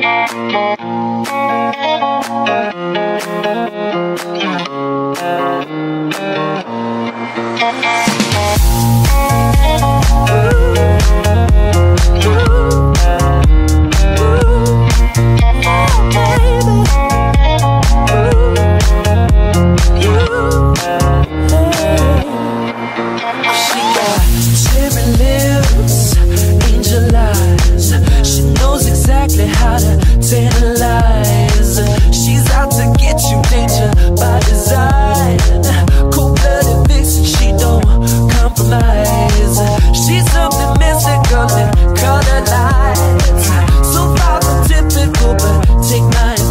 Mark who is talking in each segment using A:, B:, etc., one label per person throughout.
A: Thank you.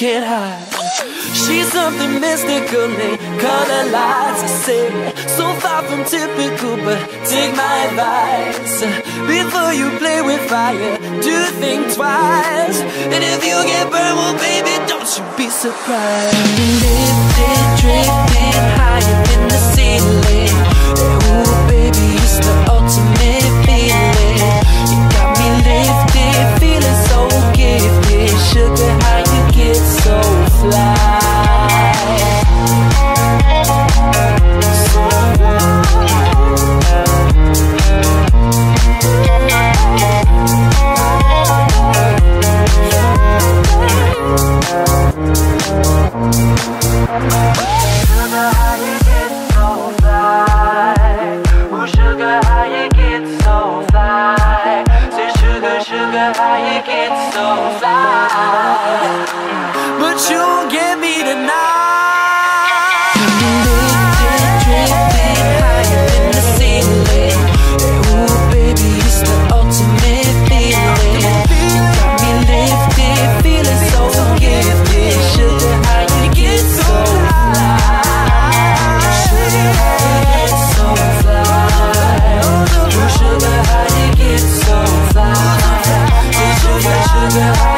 A: can't hide She's something mystical, they color lights I say, so far from typical, but take my advice. Before you play with fire, do think twice. And if you get burned, well baby, don't you be surprised. Lifted, drifting how you get so fly? around